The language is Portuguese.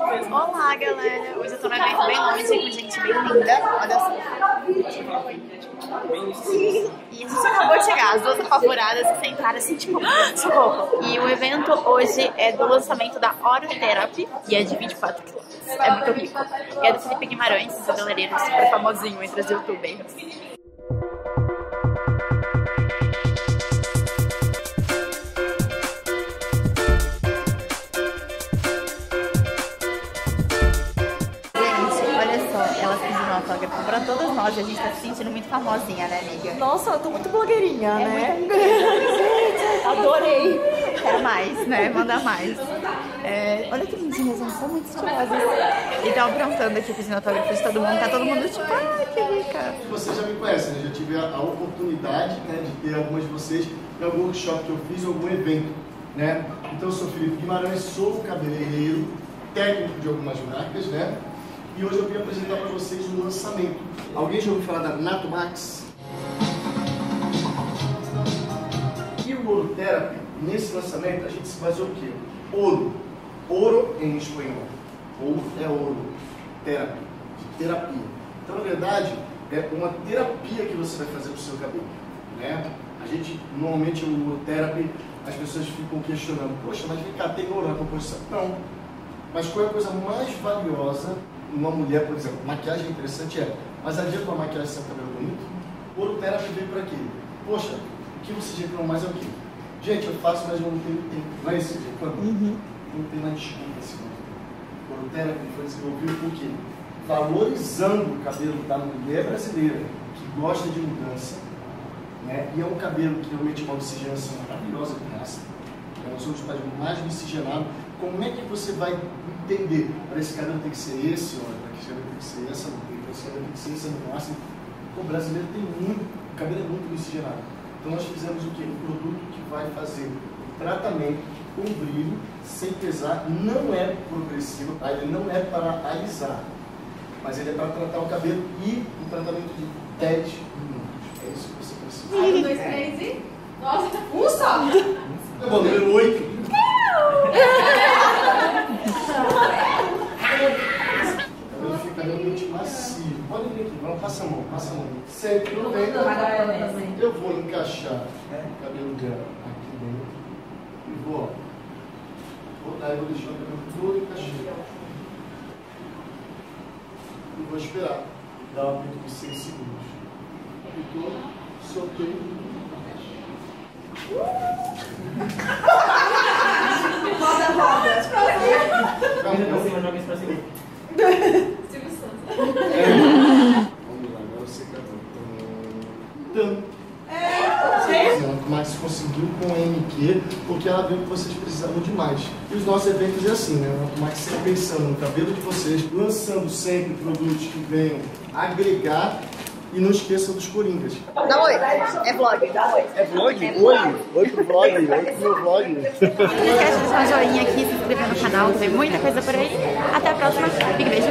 Olá, galera! Hoje eu tô num evento bem longe, com gente bem linda. Olha só. E a gente acabou de chegar, as duas apavoradas que sentaram assim, tipo, "Ah, socorro! E o evento hoje é do lançamento da Oro Therapy, e é de 24 quilômetros. É muito rico. E é do Felipe Guimarães, esse cabeleireiro super famosinho entre os youtubers. Elas pediram autógrafo pra todas nós e a gente tá se sentindo muito famosinha, né, amiga? Nossa, eu tô muito blogueirinha, É né? muito Adorei. Quero mais, né? Manda mais. É, olha que lindinhas, elas são muito estilosas. E estão aprontando aqui pedindo autógrafo de todo mundo. Tá todo mundo tipo, ai, que rica. Vocês já me conhecem, né? Já tive a, a oportunidade né, de ter algumas de vocês em algum workshop que eu fiz, em algum evento, né? Então eu sou Felipe Guimarães, sou cabeleireiro, técnico de algumas marcas, né? E hoje eu vim apresentar para vocês um lançamento. Alguém já ouviu falar da Nato Max? E o Ouro Therapy, nesse lançamento, a gente se baseou o quê? Ouro. Ouro em espanhol. Ouro é ouro. Therapy. Terapia. Então, na verdade, é uma terapia que você vai fazer pro seu cabelo. Né? A gente, normalmente, o Therapy, as pessoas ficam questionando, poxa, mas vem cá, tem ouro na composição? Não. Mas qual é a coisa mais valiosa numa mulher, por exemplo? Maquiagem interessante é, mas adianta uma maquiagem sem cabelo bonito? O Ouro Therapy veio para quê? Poxa, o que vocês reclamam mais é o quê? Gente, eu faço, mas eu não tenho tempo. Não é isso que reclamam? Não tem mais desculpa esse mundo. O Ouro Therapy foi desenvolvido por quê? Valorizando o cabelo da mulher brasileira que gosta de mudança, né? E é um cabelo que realmente é uma oxigenação maravilhosa que nasce. É um dos países mais miscigenados. Como é que você vai entender? Para esse cabelo tem que ser esse, olha, para esse cabelo tem que ser essa, para esse cabelo tem que ser essa, não nasce. O brasileiro tem muito, o cabelo é muito miscigenado. Então nós fizemos o quê? Um produto que vai fazer o tratamento com brilho, sem pesar, não é progressivo, tá? ele não é para alisar, mas ele é para tratar o cabelo e um tratamento de 10 minutos. É isso que você precisa. Um, dois, três e. Nossa, um só! É bom, número 8. O cabelo fica realmente Podem vir aqui, vamos, passa a mão, passa a mão. Sempre tudo bem. Eu vou encaixar o cabelo dela aqui dentro e vou, ó, vou dar, eu vou deixar o cabelo todo encaixado. E vou esperar. Dar um aperto de 6 segundos. Apertou, soltei. Calma, calma. Silvio Santos. Vamos lá, agora você acabou. Então, a Max conseguiu com a MQ porque ela viu que vocês precisavam de mais. E os nossos eventos é assim, né? A Max sempre pensando no cabelo de vocês, lançando sempre produtos que venham agregar e não esqueçam dos coringas. Dá oi. É vlog, dá oi. É vlog? Oi! Oi pro vlog, oi pro meu vlog. Não esquece de deixar um joinha aqui, se inscrever no canal, vem muita coisa por aí. Até a próxima. Big beijo.